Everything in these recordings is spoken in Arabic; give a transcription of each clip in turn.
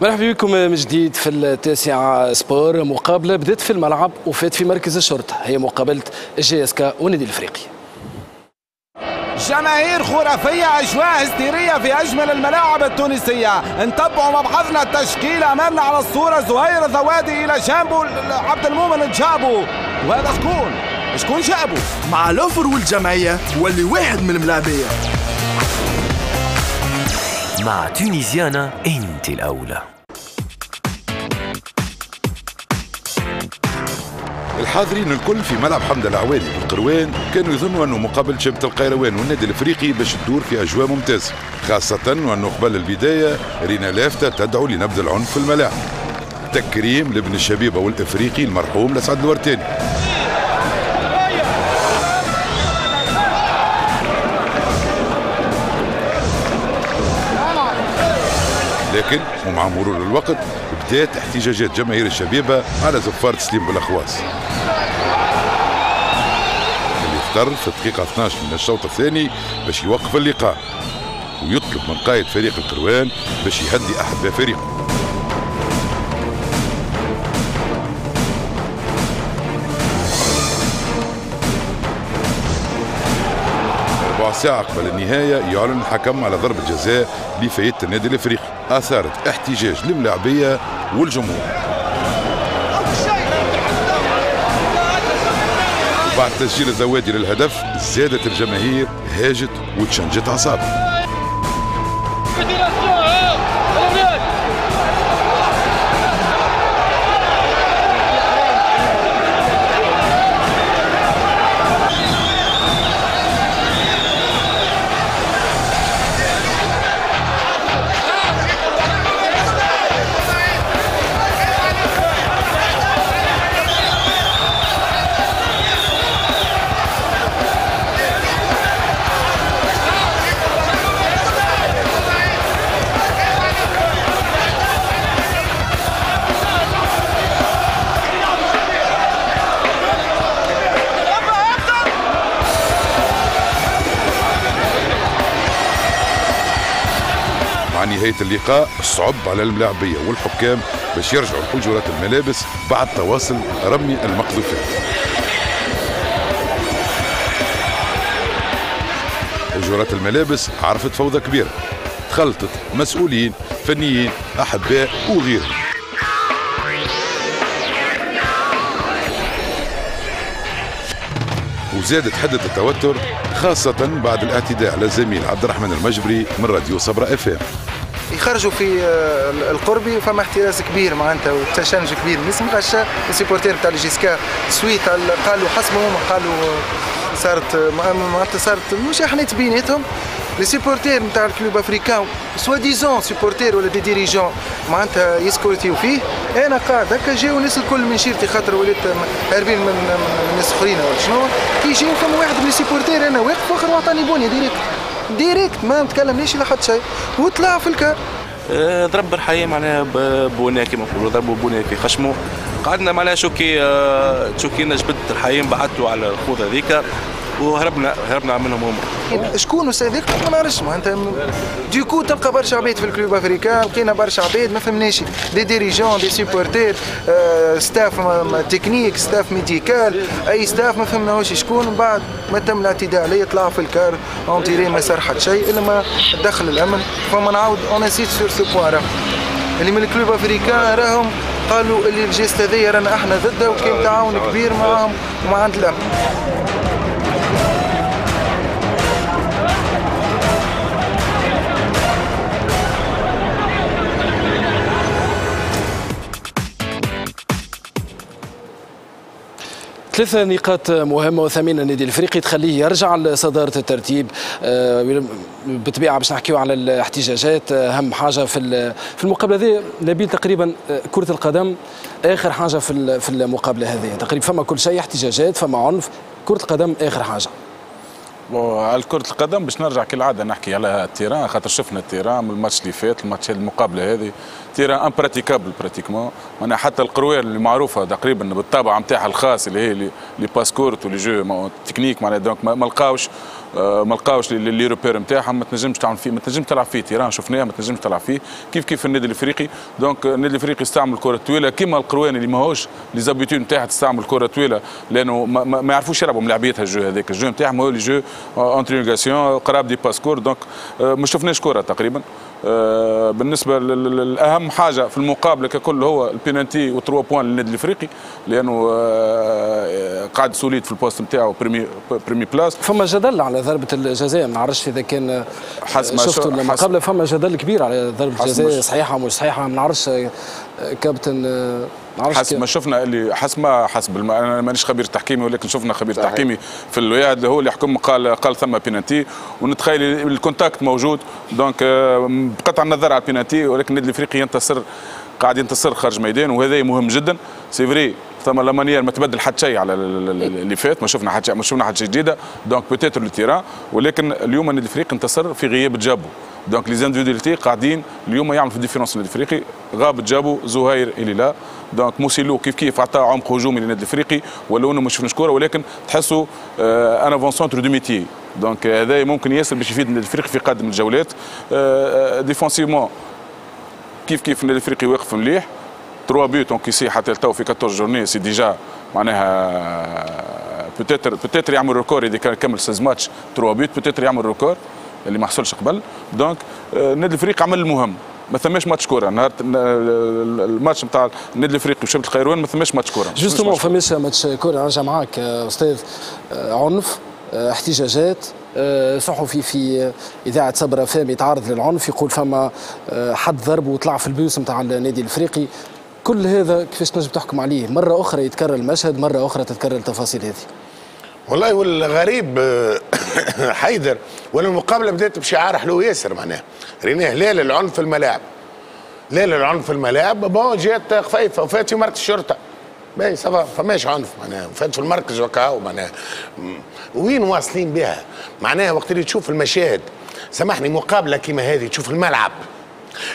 مرحبا بكم من جديد في التاسعة سبور. مقابلة بدأت في الملعب وفات في مركز الشرطة. هي مقابلة ال JSK والنادي الإفريقي. جماهير خرافية أجواء هستيرية في أجمل الملاعب التونسية. نتبعوا مبحثنا التشكيل أمامنا على الصورة. زهير ذوادي إلى جانبه عبد المؤمن جابو وهذا شكون؟ شكون جابو؟ مع الأوفر والجمعية واللي واحد من الملاعبية مع تونيزيانا انت الأولى. الحاضرين الكل في ملعب حمد العوالي بالقروان كانوا يظنوا أنه مقابل شبه القيروان والنادي الإفريقي باش تدور في أجواء ممتازة خاصة وانه قبل البداية رينا لافتة تدعو لنبذ العنف في الملاعب. تكريم لابن الشبيبه والإفريقي المرحوم لسعد الورتاني لكن ومع مرور الوقت بدات احتجاجات جماهير الشبيبة على زفار تسليم بالاخواص اللي اضطر في الدقيقة 12 من الشوط الثاني باش يوقف اللقاء ويطلب من قائد فريق القروان باش يهدي أحد فريقه ساعة قبل النهاية يعلن الحكم على ضربة جزاء لفايدة النادي الإفريقي. آثارت احتجاج للملاعبية والجمهور. بعد تسجيل الزوادي للهدف زادت الجماهير هاجت وتشنجت أعصابها. نهاية اللقاء صعب على الملاعبية والحكام باش يرجعوا لحجرات الملابس بعد تواصل رمي المقذوفات حجرات الملابس عرفت فوضى كبيرة. تخلطت مسؤولين فنيين أحباء وغيرهم. وزادت حدة التوتر خاصة بعد الاعتداء على الزميل عبد الرحمن المجبري من راديو صبرا FM. يخرجوا في آه، القربي وفما احتراس كبير معناتها وتشنج كبير. الناس مغشى ال supporters نتاع ال JSK soit قالوا حسمهم قالوا صارت معناتها صارت مشاحنات بيناتهم les supporters نتاع ال Club Africain soi-disant supporters ولا des dirigeants معناتها يسكورتيو فيه. أنا قاعد هكا جاو الناس الكل من شيرتي خاطر وليت هاربين من من ناس أخرين. ولا شنو؟ كي جاو فما واحد من ال supporters أنا واقف واخر وعطاني بوني direct. direct ما نتكلمنيش لا حتى شيء. وطلع في الكار. ضرب الحياة معناها ب- بونيه كيما نقولوا ضربوا بونيه في خشمه قعدنا معناها choqués آه، شوكينا جبدت الحياة بعثوا على الخوذة ذيك وهربنا هربنا منهم هما شكون هذاك ما نعرفش. معناتها du coup تلقى برشا عباد في ال Club Africain لقينا برشا عباد ما فهمناش. des dirigeants des supporters آه، staff technique staff médical et staff ما فهمناهوش شكون من بعد ما تم الاعتداء عليه طلع في الكار اون تيري ما صار حتى شيء الا ما دخل الامن فما نعاود on insiste sur ce point اللي من ال Club Africain راهم قالوا اللي ال geste هذايا رانا إحنا ضده وكان تعاون كبير معاهم ومع عند الامن ثلاثة نقاط مهمة وثمينة النادي الافريقي تخليه يرجع لصدارة الترتيب. آه، بالطبيعة باش نحكيو على الاحتجاجات. آه، أهم حاجة في في المقابلة هذه نبيل تقريبا آه، كرة القدم آخر حاجة في في المقابلة هذه. تقريبا فما كل شيء احتجاجات فما عنف. كرة القدم آخر حاجة. على كرة القدم باش نرجع كالعادة نحكي على ال terrain خاطر شفنا ال terrain من الماتش اللي فات الماتش المقابلة هذه. terrain impraticable pratiquement معناها حتى القيروان اللي معروفة تقريبا بالطابع نتاعها الخاص اللي هي les passes courtes و le jeu technique معناها donc ما لقاوش آه، ما لقاوش les repères نتاعهم ما تنجمش تعمل فيه ما تنجمش تلعب فيه. terrain شفناه ما تنجمش تلعب فيه. كيف كيف النادي الإفريقي؟ donc النادي الإفريقي استعمل الكرة الطويلة كيما القيروان اللي ماهوش les habitudes نتاعها تستعمل الكرة الطويلة لأنه ما, ما, يعرفوش يلعبوا ملاعبيتها الجو هذاك. الجو نتاعهم هو le jeu en triangulation قراب des passes courtes. donc آه، ما شفناش كرة تقريبا. آه، بالنسبة للأهم حاجة في المقابلة ككل هو البينالتي و3 points للنادي الإفريقي لأنه آه، قاعد solide في ال poste نتاعو première première place فما جدل على ضربة الجزاء. ما نعرفش إذا كان حسب شفتوا المقابلة. فما جدل كبير على ضربة الجزاء. صحيحة مش صحيحة. ما نعرفش كابتن حسب ما شفنا اللي حسب ما حسب أنا مانيش خبير تحكيمي ولكن شفنا خبير صحيح. تحكيمي في الوياد هو اللي يحكم قال قال ثم بينالتي ونتخيل ال contact موجود. donc آه، بقطع النظر على البينالتي ولكن النادي الإفريقي ينتصر قاعد ينتصر خارج ميدان وهذا مهم جدا. c'est vrai ثم la manière ما تبدل حتى شيء على اللي فات. ما شفنا حتى ما شفنا حتى شيء جديده donc peut-être le terrain ولكن اليوم النادي الإفريقي انتصر في غياب جابو. donc les individualités قاعدين اليوم يعملوا في ال différence النادي الإفريقي. غاب جابو زهير اللي لا. donc موسيلو كيف كيف عطى عمق هجومي للنادي الإفريقي ولو أنه ما شفناش كورة ولكن تحسوا un avant-centre de métier donc هذا ممكن ياسر باش يفيد النادي الإفريقي في قادم الجولات. défensivement آه، آه، كيف كيف النادي الإفريقي واقف مليح. 3 buts donc يسي حتى تو في 14 journées c'est déjà معناها peut-être peut-être يعمل record إذا كان كمل 16 ماتش 3 buts peut-être يعمل record اللي ما حصلش قبل. donc النادي الافريقي عمل المهم. ما ثماش ماتش كورة. نهار الماتش نتاع النادي الافريقي وشبه القيروان ما ثماش ماتش كورة. justement ما فماش ماتش كورة. نرجع معاك أستاذ عنف احتجاجات صحفي في إذاعة صبره فام يتعرض للعنف يقول فما حد ضرب وطلع في البيوس نتاع النادي الافريقي كل هذا كيفاش تنجم تحكم عليه؟ مرة أخرى يتكرر المشهد مرة أخرى تتكرر التفاصيل هذه. والله والغريب حيدر ولا المقابلة بدأت بشعار حلو ياسر معناها ريناه ليله العنف في الملاعب. ليله العنف في الملاعب bon جات خفيفة وفات في مركز الشرطة. باهي ça va فماش عنف معناها فات في المركز وكاو معناها وين واصلين بها؟ معناها وقت اللي تشوف المشاهد. سامحني مقابلة كيما هذه تشوف الملعب.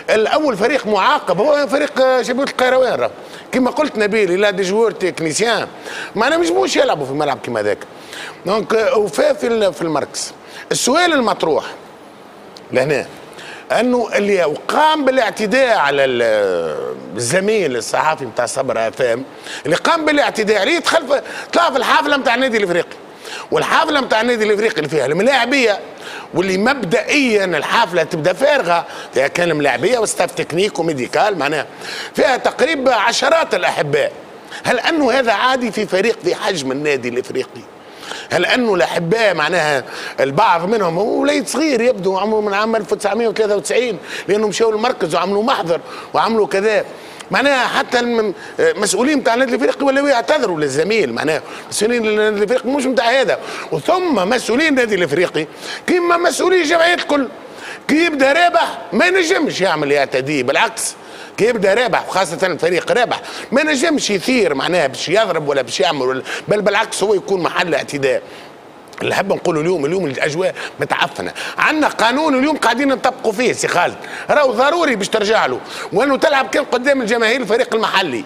الأول فريق معاقب هو فريق شبيبة القيروان. كما قلت نبيل لا des joueurs techniciens ما مش يلعبوا في الملعب كما ذاك. donc وفا في في المركز. السؤال المطروح لهنا أنه اللي قام بالاعتداء على الزميل الصحفي بتاع صبرا FM اللي قام بالاعتداء عليه دخل طلع في الحافلة بتاع النادي الإفريقي. والحافلة بتاع النادي الإفريقي اللي فيها الملاعبية واللي مبدئيا الحافلة تبدأ فارغة. فيها كان ملاعبية و staff technique و médical معناها فيها تقريبا عشرات الأحباء. هل أنه هذا عادي في فريق في حجم النادي الإفريقي؟ هل أنه الأحباء معناها البعض منهم هو وليد صغير يبدو عمره من عام 1993 لأنه مشاو المركز وعملوا محضر وعملوا كذا. معناها حتى المسؤولين بتاع النادي الافريقي ولاو يعتذروا للزميل معناها مسؤولين النادي الافريقي مش بتاع هذا. وثم مسؤولين النادي الافريقي كيما مسؤولي الجمعيات الكل. كي يبدأ رابح ما ينجمش يعمل يعتدي بالعكس. كي يبدأ رابح وخاصة الفريق رابح ما نجمش يثير معناها باش يضرب ولا باش يعمل بل بالعكس هو يكون محل اعتداء. اللي حاب نقوله اليوم اليوم الأجواء متعفنة. عندنا قانون اليوم قاعدين نطبقوا فيه سي خالد. راهو ضروري باش ترجع له. وأنه تلعب كان قدام الجماهير الفريق المحلي.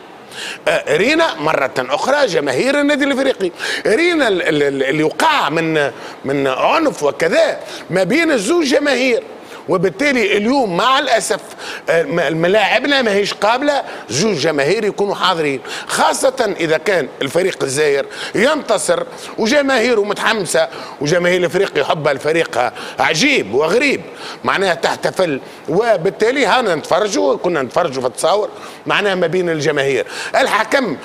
آه، رينا مرة أخرى جماهير النادي الأفريقي. رينا اللي وقع من من عنف وكذا ما بين الزوج جماهير. وبالتالي اليوم مع الأسف آه، ملاعبنا ما هيش قابلة. زوج جماهير يكونوا حاضرين. خاصة إذا كان الفريق الزاير ينتصر وجماهيره متحمسة وجماهير الافريقي يحب الفريق. عجيب وغريب. معناها تحتفل. وبالتالي هانا نتفرجوا كنا نتفرجوا في التصاور معناها ما بين الجماهير. الحكم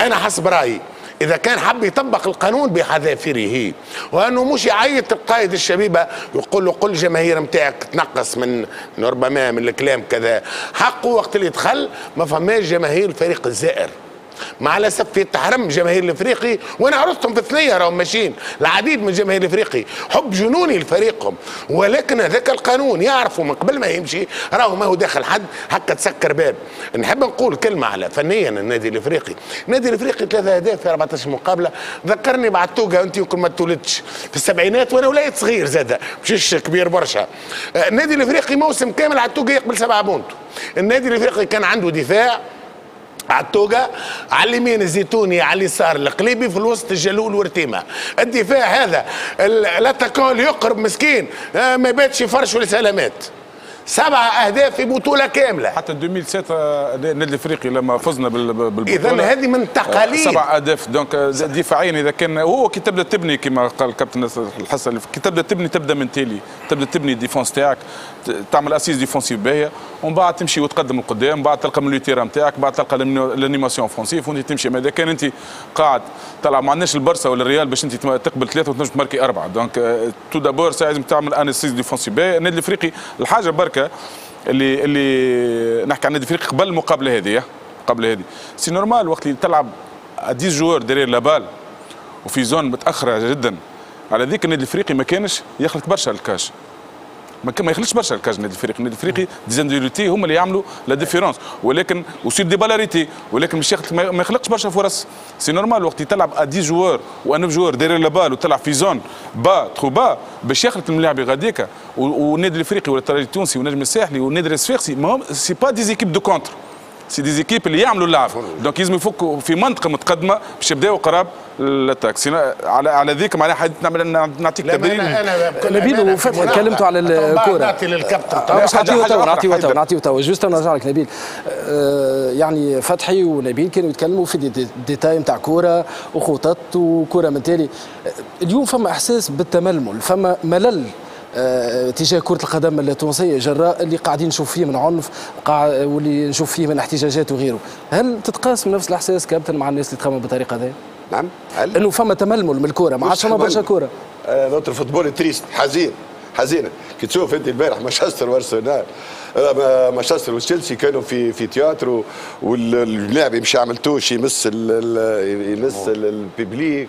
أنا حسب رأيي إذا كان حب يطبق القانون بحذافيره. وأنه مش يعيط القائد الشبيبة يقول له قل الجماهير نتاعك تنقص من ربما من الكلام كذا. حقه وقت اللي دخل ما فماش جماهير الفريق الزائر. مع الأسف في تحرم جماهير الإفريقي وأنا عرفتهم في ثنيه راهم ماشيين العديد من جماهير الإفريقي حب جنوني لفريقهم ولكن هذاك القانون يعرفوا من قبل ما يمشي راهو ما هو داخل حد هكا تسكر باب. نحب نقول كلمة على فنيا النادي الإفريقي. النادي الإفريقي ثلاثة أهداف في 14 مقابلة. ذكرني بعد أنت يمكن ما تولدش. في السبعينات وأنا وليت صغير زاد مش كبير برشا. النادي الإفريقي موسم كامل على يقبل سبعة بونت النادي الإفريقي كان عنده دفاع عالتوقة على اليمين الزيتوني على اليسار القليبي في الوسط الجلول ورتيمه الدفاع هذا l'attaque on يقرب مسكين آه، ما باتش فرش ولا سلامات. سبعة أهداف في بطولة كاملة. حتى 2007 النادي الإفريقي لما فزنا بالبطولة. إذا هذه من تقاليد. سبع أهداف. donc دفاعيا إذا كان هو كي تبدأ تبني كما قال الكابتن الحسن كي تبدأ تبني تبدأ من تالي. تبدأ تبني ال défense تاعك. تعمل assise défensive باهيه ومن بعد تمشي وتقدم لقدام بعد تلقى من terrain نتاعك بعد تلقى l'animation offensive وانت تمشي. ما إذا كان أنت قاعد تلعب ما عندناش البرسا ولا الريال باش أنت تقبل ثلاثة وتنجم تماركي أربعة. donc tout d'abord لازم تعمل une assise défensive باهي النادي الإفريقي الحاجة بركة اللي اللي نحكي عن النادي الإفريقي قبل المقابلة هذه قبل هذه. c'est normal وقت اللي تلعب 10 joueurs derrière la balle وفي zone متأخرة جدا. على ذيك النادي الإفريقي ما كانش يخلق برشا décalages. ما يخليش برشا décalages النادي الافريقي النادي الافريقي des individualités هما اللي يعملوا la différence ولكن وسير des individualités ولكن مش ما يخلقش برشا فرص. c'est normal وقت تلعب ا 10 joueurs و 9 joueurs derrière la balle وتلعب في zone با ترو با باش يخلق الملاعب غاديكا والنادي الافريقي ولا الترجي التونسي والنجم الساحلي والنادي الصفاقسي ما سي با دي زيكيب دو كونتر سي دي زيكيب اللي يعملوا اللعب. دونك لازم يفكوا في منطقة متقدمة باش يبداو قراب للتاكسي على على ذيك معناها نعمل نعطيك تدريب نبيل وفتحي تكلمتوا على الكورة. نعطي للكابتن. باش نعطيو تو نعطيو تو نعطيو تو جوست نرجع لك نبيل آه، يعني فتحي ونبيل كانوا يتكلموا في ديتاي نتاع كورة وخطط وكورة من تالي. اليوم فما إحساس بالتململ فما ملل. تجاه كرة القدم التونسية جراء اللي قاعدين نشوف فيه من عنف واللي نشوف فيه من احتجاجات وغيره. هل تتقاسم نفس الإحساس كابتن مع الناس اللي تخمم بالطريقة هذه؟ نعم هل؟ إنه فما تململ من الكورة ما عادش فما برشا كورة. آه notre football triste حزين حزينة. كي تشوف أنت البارح مانشستر وأرسنال آه، مانشستر وتشيلسي كانوا في في théâtre واللاعب يمشي يعمل touche يمس ال يمس ال public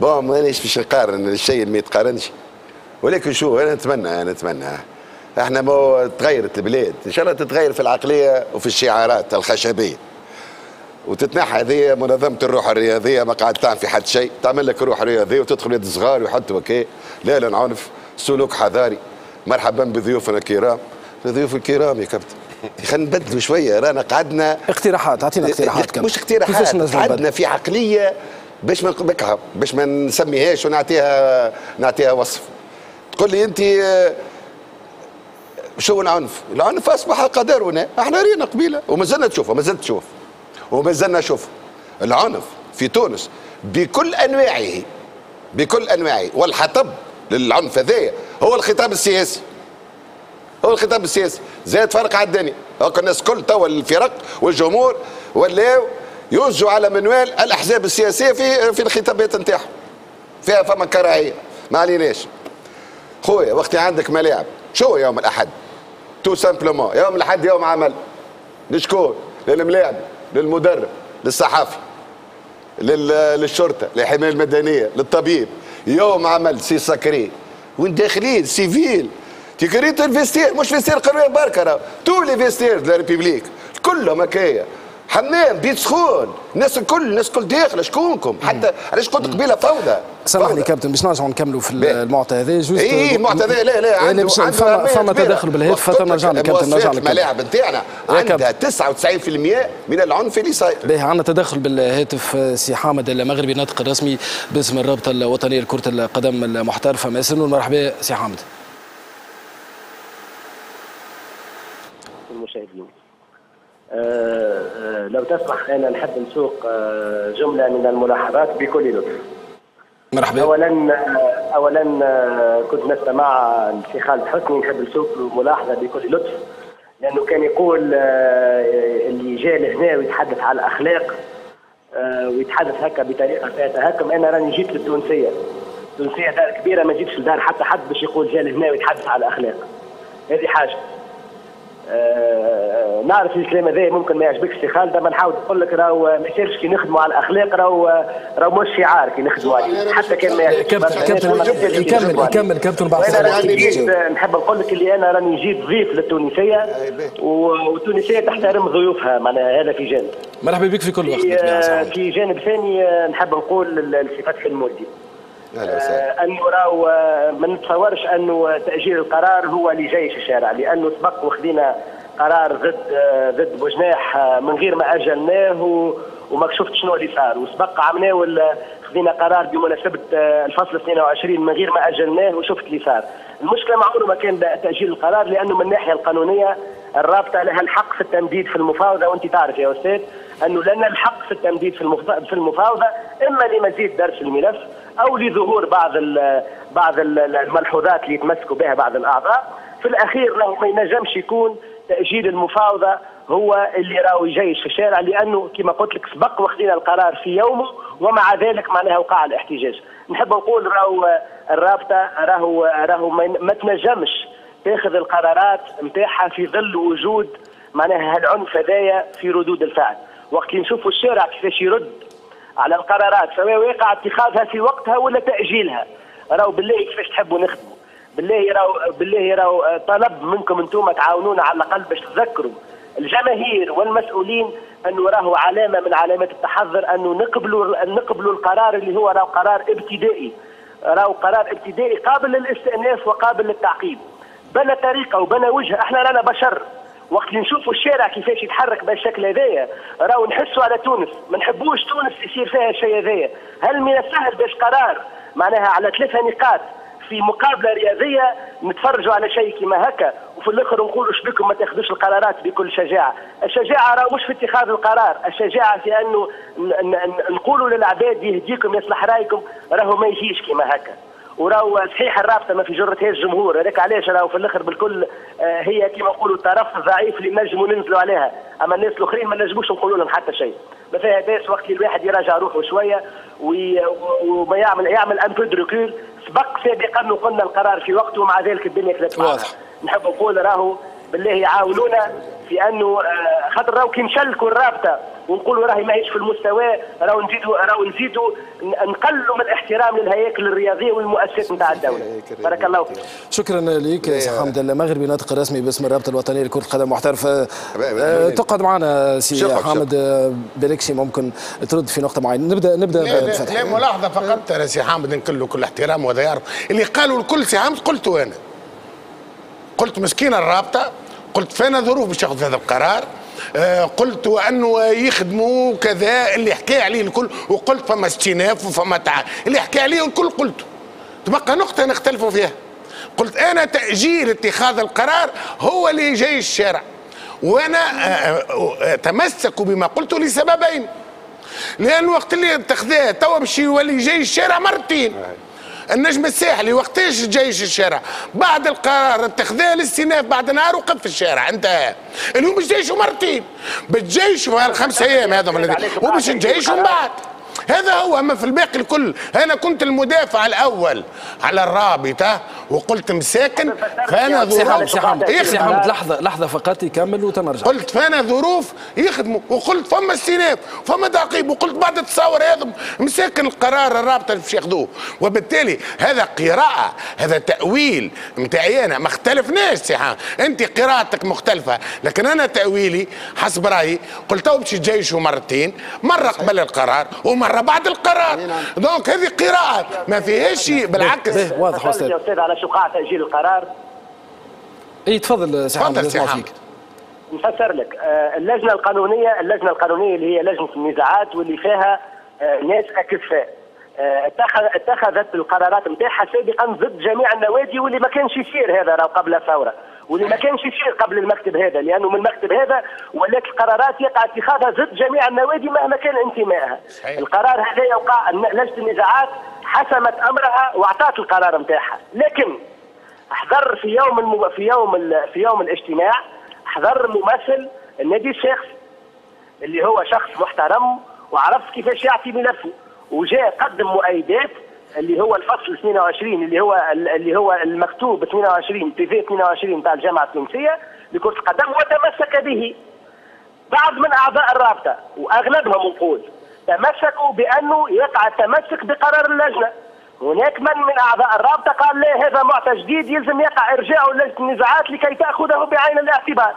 bon مانيش باش نقارن الشيء اللي ما يتقارنش. ولكن شو أنا نتمنى أنا نتمنى. إحنا ما تغيرت البلاد. إن شاء الله تتغير في العقلية وفي الشعارات الخشبية. وتتنحى هذه منظمة الروح الرياضية ما قاعد تعمل في حد شيء. تعمل لك روح رياضية وتدخل يد صغار ويحطوا OK لا لا سلوك حضاري مرحبا بضيوفنا الكرام. ضيوف الكرام يا كابتن. خلينا نبدلوا شوية. رانا قعدنا. اقتراحات أعطينا اقتراحات مش اقتراحات. قعدنا في عقلية باش ما باش ما نسميهاش ونعطيها نعطيها وصف. تقول لي انت شو العنف؟ العنف أصبح قدرنا إحنا رينا قبيلة وما زلنا تشوفه ما زلت تشوف وما زلنا نشوف العنف في تونس بكل أنواعه بكل أنواعه. والحطب للعنف هذايا هو الخطاب السياسي هو الخطاب السياسي. زاد فرق على الدنيا. الناس كل توا الفرق والجمهور ولاو يوزوا على منوال الأحزاب السياسية في في الخطابات نتاعهم. فيها فما كراهية ما عليناش. خويا وقت عندك ملاعب شو يوم الأحد؟ tout simplement. يوم الأحد يوم عمل. لشكون للملاعب للمدرب للصحافي للشرطة للحماية المدنية للطبيب. يوم عمل سي سكري وين داخلين؟ سيفيل تكريت الفيستير مش فيستير قرويه بركه تو لي فيستير دو لا ريبوبليك كلهم هكايا. حمام بيت سخون. الناس الكل الناس الكل داخله شكونكم؟ حتى علاش قلت قبيلة فوضى؟ سامحني كابتن باش نرجعوا نكملوا في المعطى هذا. جوست اي المعطى هذا لا لا عنده فما فما تدخل بالهاتف فتنرجع لكابتن نرجع لك الملاعب نتاعنا عندها 99% من العنف اللي صاير. باهي عندنا تدخل بالهاتف سي حامد المغربي الناطق الرسمي باسم الرابطة الوطنية لكرة القدم المحترفة. ماسن مرحبا سي حامد. المشاهدين. آه، آه، لو تسمح أنا نحب نسوق آه، جملة من الملاحظات بكل لطف. مرحبا. اولا اولا كنت نستمع السي خالد حسني نحب نسوق ملاحظة بكل لطف. لأنه كان يقول اللي جاء لهنا ويتحدث على الأخلاق ويتحدث هكا بطريقة فيها تهكم أنا راني جيت للتونسية. التونسية دار كبيرة ما جيتش لدار حتى حد باش يقول جاء لهنا ويتحدث على الأخلاق. هذه حاجة. آه نعرف الكلام هذا ممكن ما يعجبكش سي خالد أما نحاول نقول لك راهو ما يصيرش كي نخدموا على الأخلاق راهو راهو مش شعار كي نخدموا عليه. حتى كان ما يعجبكش كابتن كابتن يكمل يكمل كابتن بعد جيت نحب نقول لك اللي أنا راني جيت ضيف للتونسية والتونسية تحترم ضيوفها معناها هذا في جانب. مرحبا بك في كل وقت. في, في جانب ثاني نحب نقول لسي فتحي المودي آه أنه راهو ما نتصورش أنه تأجيل القرار هو في الشارع لأنه سبق وخذينا قرار ضد آه ضد بوجناح آه من غير ما أجلناه وما شفت شنو اللي صار. وسبق عملناه خذينا قرار بمناسبة الفصل 22 من غير ما أجلناه وشفت اللي صار. المشكلة ما عمره ما كان تأجيل القرار لأنه من الناحية القانونية الرابطة لها الحق في التمديد في المفاوضة وأنت تعرف يا أستاذ أنه لنا الحق في التمديد في في المفاوضة إما لمزيد درس الملف أو لظهور بعض بعض الملحوظات اللي يتمسكوا بها بعض الأعضاء. في الأخير ما ينجمش يكون تأجيل المفاوضة هو اللي راهو يجيش في الشارع لأنه كما قلت لك سبق واخذنا القرار في يومه ومع ذلك معناها وقع الاحتجاج. نحب نقول راهو الرابطة راهو راهو ما تنجمش تاخذ القرارات نتاعها في ظل وجود معناها هالعنف هذايا في ردود الفعل. وقت نشوفوا الشارع كيفاش يرد على القرارات سواء واقع اتخاذها في وقتها ولا تأجيلها. راهو بالله كيفاش تحبوا نخدموا؟ بالله راهو بالله راهو طلب منكم أنتم تعاونونا على الأقل باش تذكروا الجماهير والمسؤولين انه راهو علامة من علامات التحذر انه نقبلوا نقبلوا القرار اللي هو راهو قرار ابتدائي. راهو قرار ابتدائي قابل للاستئناف وقابل للتعقيب. بنى طريقة وبنى وجهه إحنا رانا بشر. وقت اللي نشوفوا الشارع كيفاش يتحرك بالشكل هذايا. راهو نحسوا على تونس. ما نحبوش تونس يصير فيها الشيء هذايا. هل من السهل باش قرار؟ معناها على ثلاثة نقاط. في مقابلة رياضية نتفرجوا على شيء كما هكا. وفي الآخر نقولوا بكم ما تاخذوش القرارات بكل شجاعة، الشجاعة راه مش في اتخاذ القرار، الشجاعة في أنه نقولوا للعباد يهديكم يصلح رأيكم. راهو ما يجيش كما هكا. وراهو صحيح الرابطة ما في جرتهاش الجمهور. هذاك علاش راهو في الآخر بالكل هي كما نقولوا الطرف الضعيف اللي نجموا ننزلوا عليها. أما الناس الآخرين ما نجموش نقولوا لهم حتى شيء. ما فيها باس وقت الواحد يراجع روحه شوية وما يعمل يعمل ان بو سبق سابقا وقلنا القرار في وقته ومع ذلك الدنيا كانت واضح. نحب نقول راهو بالله يعاونونا في أنه خاطر راهو كي نشلكوا الرابطة ونقولوا راهي ماهيش في المستوى راهو نزيدوا راهو نزيدوا نقلوا من الاحترام للهياكل الرياضيه والمؤسسات نتاع الدولة. بارك الله فيك. شكرا لك سي حمد المغربي ناطق الرسمي باسم الرابطة الوطنية لكرة القدم محترف. تقعد معنا سي حامد بلكشي ممكن ترد في نقطة معينة. نبدا نبدأ لا, لا ملاحظة فقط. سي حامد نكل كل احترام وهذا يعرف اللي قالوا الكل سي حامد قلته أنا. قلت مسكين الرابطة قلت فين ظروف باش ياخذ هذا القرار آه قلت وأنه يخدموا كذا اللي حكى عليه الكل وقلت فما استئناف وفما تعال اللي حكى عليه الكل قلته تبقى نقطة نختلفوا فيها. قلت أنا تأجيل اتخاذ القرار هو اللي جاي الشارع وأنا آه تمسكوا بما قلت لسببين. لأن وقت اللي اتخذاه توا باش يولي جاي الشارع مرتين. النجم الساحلي وقتاش جيش الشارع؟ بعد القرار اتخذاه الاستئناف بعد نهار وقف في الشارع انتهى. اليوم مش جيشوا مرتين بتجيشوا هالخمس أيام هذا وباش نجيشوا من بعد. هذا هو أما في الباقي الكل. أنا كنت المدافع الأول على الرابطة وقلت مساكن فأنا ظروف يخدموا. لحظة لحظة فقط يكمل وتنرجع. قلت فأنا ظروف يخدموا. وقلت فما استئناف فما تعقيب وقلت بعد التصاور هذا مساكن القرار الرابطة باش ياخذوه. وبالتالي هذا قراءة هذا تأويل نتاعي أنا. ما اختلفناش سي أنت قراءتك مختلفة لكن أنا تأويلي حسب رأيي. قلت تو باش تجيشوا مرتين مرة قبل القرار ومره بعد القرار. donc هذه قراءة. ما فيهاش شيء بالعكس. واضح أستاذ. أستاذ على شو قاع تأجيل القرار؟ إي تفضل سي تفضل نفسر لك. آه اللجنة القانونية اللجنة القانونية اللي هي لجنة النزاعات واللي فيها آه ناس أكفاء. آه اتخذت القرارات نتاعها سابقا ضد جميع النوادي واللي ما كانش يصير هذا قبل الثورة. واللي ما كانش يصير قبل المكتب هذا لأنه من المكتب هذا ولات القرارات يقع اتخاذها ضد جميع النوادي مهما كان انتمائها. القرار هذا يوقع لجنة النزاعات حسمت أمرها وأعطت القرار نتاعها لكن حضر في يوم المو... في يوم ال... في يوم الاجتماع حضر ممثل النادي الشخصي اللي هو شخص محترم وعرف كيفاش يعطي ملفه. وجاء قدم مؤيدات اللي هو الفصل 22 اللي هو اللي هو المكتوب 22 بي في 22 تاع الجامعة التونسية لكرة القدم وتمسك به. بعض من أعضاء الرابطة وأغلبهم نقول تمسكوا بأنه يقع التمسك بقرار اللجنة. هناك من من أعضاء الرابطة قال لا هذا معطى جديد يلزم يقع ارجاعه لجنة النزاعات لكي تأخذه بعين الاعتبار.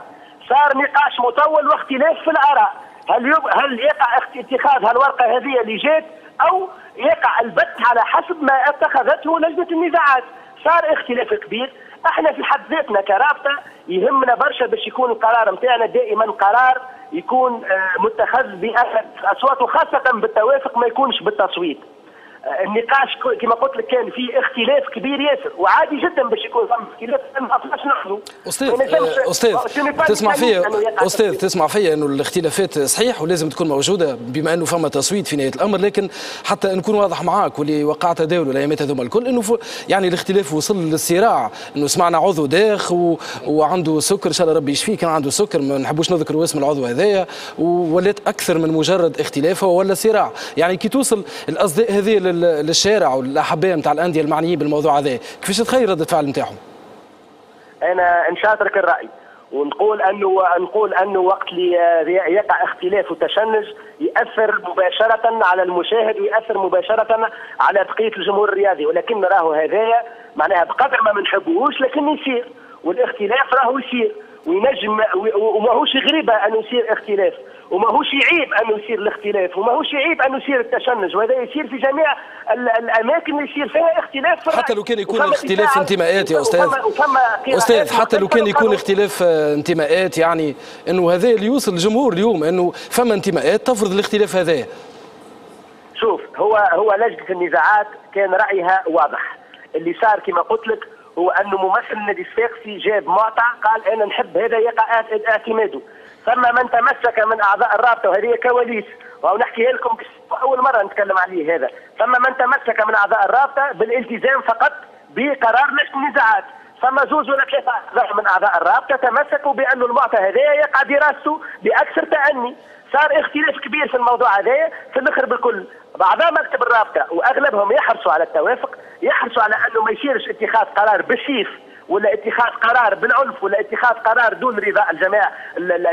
صار نقاش مطول واختلاف في الآراء. هل يب... هل يقع اتخاذ هالورقة هذه اللي جات؟ أو يقع البت على حسب ما اتخذته لجنة النزاعات. صار اختلاف كبير. إحنا في حد ذاتنا كرابطة يهمنا برشا باش يكون القرار نتاعنا دائما قرار يكون آه، متخذ بأحد اصوات وخاصه بالتوافق ما يكونش بالتصويت. النقاش كما قلت لك كان فيه اختلاف كبير ياسر وعادي جدا باش يكون فما اختلاف ما اصلاش نحن أستاذ آه، أستاذ تسمع فيا أستاذ تسمع فيا إنه الاختلافات صحيح ولازم تكون موجودة بما إنه فما تصويت في نهاية الأمر لكن حتى نكون واضح معاك واللي وقع تداول الايامات هذوما الكل إنه يعني الاختلاف وصل للصراع إنه سمعنا عضو داخ و... وعنده سكر إن شاء الله ربي يشفيه كان عنده سكر ما نحبوش نذكروا اسم العضو هذايا ولات أكثر من مجرد اختلاف ولا صراع. يعني كي توصل الأصداء هذه للشارع والاحباء نتاع الأندية المعنيين بالموضوع هذا. كيفاش تخيل ردة الفعل نتاعهم؟ أنا نشاطرك الرأي. ونقول انه نقول أنه وقت اللي يقع اختلاف وتشنج يأثر مباشرة على المشاهد ويأثر مباشرة على بقية الجمهور الرياضي. ولكن راهو هذايا معناها بقدر ما بنحبوش لكن يصير. والاختلاف راهو يصير. وينجم وماهوش غريبه انه يصير اختلاف. وماهوش عيب انه يصير الاختلاف. وماهوش عيب انه يصير التشنج. وهذا يصير في جميع الأماكن اللي يصير فيها اختلاف. في حتى لو كان يكون اختلاف انتماءات يا أستاذ. أستاذ حتى لو كان يكون اختلاف انتماءات يعني إنه هذا اللي يوصل الجمهور اليوم إنه فما انتماءات تفرض الاختلاف هذا. شوف هو هو لجنة النزاعات كان رأيها واضح. اللي صار كما قلت لك هو أنه ممثل النادي الصفاقسي جاب معطى قال أنا نحب هذا يقع اعتماده ثم من تمسك من أعضاء الرابطة وهذه كواليس. وهو نحكيها لكم أول مرة نتكلم عليه هذا. ثم من تمسك من أعضاء الرابطة بالالتزام فقط بقرار لجنه النزاعات ثم زوج ولا ثلاثة أعضاء من أعضاء الرابطة تمسكوا بأن المعطى هذا يقع دراسته بأكثر تأني. صار اختلاف كبير في الموضوع هذا في الأخر بالكل اعضاء مكتب الرابطه وأغلبهم يحرصوا على التوافق. يحرصوا على أنه ما يصيرش اتخاذ قرار بالسيف ولا اتخاذ قرار بالعنف ولا اتخاذ قرار دون رضاء الجميع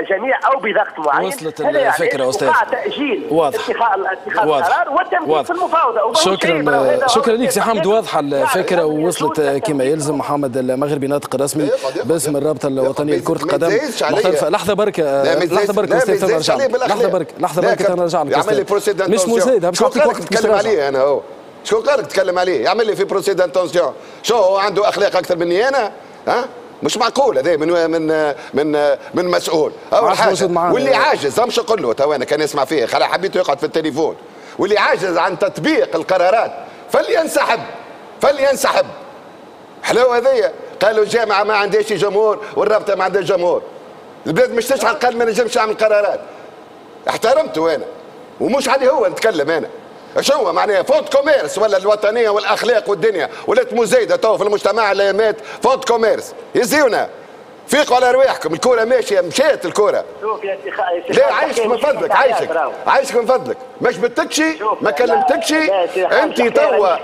الجميع أو بضغط معين. وصلت الفكرة يعني أستاذ. تأجيل واضح. اتخاذ اتخاذ القرار والتمديد في المفاوضة. شكرا شكرا لك سي حمد واضحه الفكرة ووصلت كما يلزم محمد المغربي ناطق رسمي إيه، باسم الرابطة الوطنية لكرة القدم. لحظة بركة لحظة بركة أستاذ نرجع لحظة بركة لحظة بركة. نرجع لك مش مزايد باش نعطيك وقت تتكلم عليه أنا هو شو قالك تتكلم عليه؟ يعمل لي في procès d'intention شو هو عنده أخلاق أكثر مني أنا؟ ها؟ مش معقول هذا من من من من مسؤول. أول حاجة واللي عاجز مش نقول له تو أنا كان يسمع فيه خلا حبيته يقعد في التليفون. واللي عاجز عن تطبيق القرارات فلينسحب فلينسحب. حلو هذيا قالوا الجامعة ما عندهاش جمهور والرابطة ما عندهاش جمهور. البلاد مش تشعل قال ما نجمش نعمل قرارات. احترمته أنا ومش عليه هو نتكلم أنا. شو معناها fonds de commerce ولا الوطنية والأخلاق والدنيا؟ ولات مزايده تو في المجتمع الايامات fonds de commerce. يزيونا. فيقوا على رواحكم الكورة ماشية مشات الكورة. شوف يا سي لا عايشك من فضلك عايشك عايشك من فضلك. مش بتكشي؟ ما كلمتكش انت توا.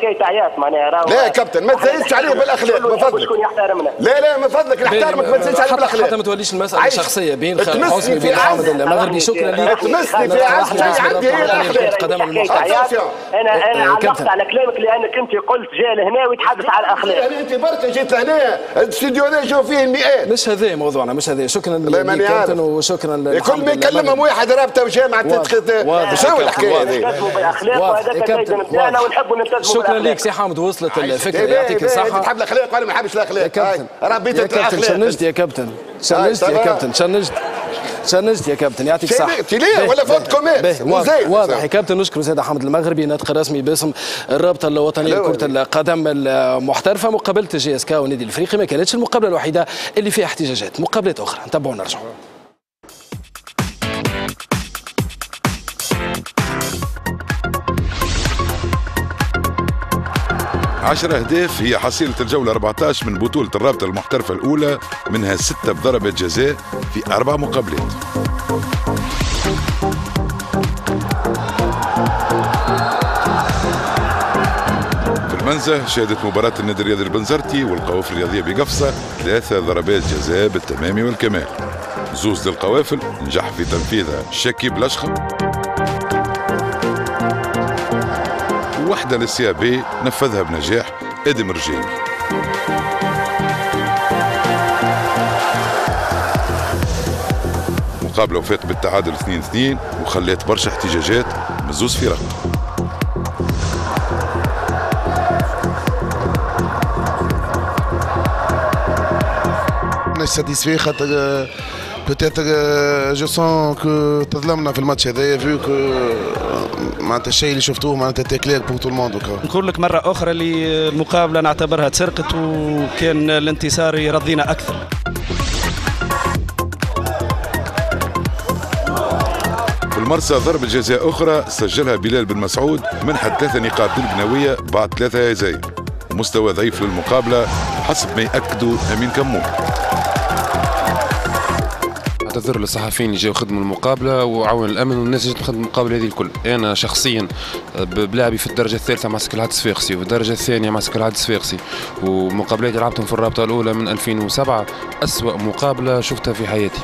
لا يا كابتن؟ ما تزيدش عليه بالأخلاق من فضلك. لا لا من فضلك نحترمك ما تزيدش عليه بالاخلاق حتى ما توليش المسألة شخصيه بين حسني وبين حامد المغربي شكرا لك تمسني في عندي هي الاخلاق أنا أنا علقت على كلامك لأنك أنت قلت جاي لهنا ويتحدث على الاخلاق يعني أنت برك جيت لهنا. الاستديو هذا فيه المئات مش هذا موضوعنا مش هذا شكرا لك كابتن وشكرا كل ما يكلمهم واحد رابطة وجامعه تتخذ شو الحكاية هذه؟ شكرا لك سي حامد وصلت الفكرة يعطيك الصحة. تحب الأخلاق وأنا ما نحبش الأخلاق؟ ربيت الأخلاق. شنجت يا كابتن. شنجت يا كابتن شنجت. شنجت يا كابتن يعطيك الصحة ليه ولا fonds de commerce واضح يا كابتن نشكر سيد حامد المغربي ناطق رسمي باسم الرابطة الوطنية لكرة القدم المحترفة مقابلة JSK والنادي الإفريقي ما كانتش المقابلة الوحيدة اللي فيها احتجاجات. مقابلات أخرى. نتابعوا ونرجعوا. عشرة أهداف. هي حصيلة الجولة 14 من بطولة الرابطة المحترفة الأولى منها ستة بضربة جزاء في أربع مقابلات. في المغازة شهدت مباراة النادي الرياضي البنزرتي والقوافل الرياضية بقفصة ثلاثة ضربات جزاء بالتمام والكمال. زوز للقوافل نجح في تنفيذها شكي بلشخة وواحدة للسي بي نفذها بنجاح إدم رجيمي مقابلة وفاق بالتعادل 2-2 وخلات برشا احتجاجات من زوز فرق. ماناش satisfaits خاطر peut-être je sens que تظلمنا في الماتش هذايا vu que معناتها الشيء اللي شفتوه معناتها c'est clair pour tout le monde نقول لك مرة أخرى اللي المقابله نعتبرها تسرقت وكان الانتصار يرضينا أكثر. في المرسى ضربة جزاء أخرى سجلها بلال بن مسعود منحت ثلاثة نقاط للبناوية بعد ثلاثة هزايم مستوى ضعيف للمقابلة حسب ما يأكدوا أمين كمون. اعتذر للصحفيين اللي جاوا خدموا المقابلة وعون الأمن والناس اللي تخدم المقابلة هذه الكل. أنا شخصيا بلاعبي في الدرجة الثالثة مع سكل العدس فاقسي وفي الدرجة الثانية مع سكل العدس فاقسي ومقابلات لعبتهم في الرابطة الأولى من 2007 أسوأ مقابلة شفتها في حياتي.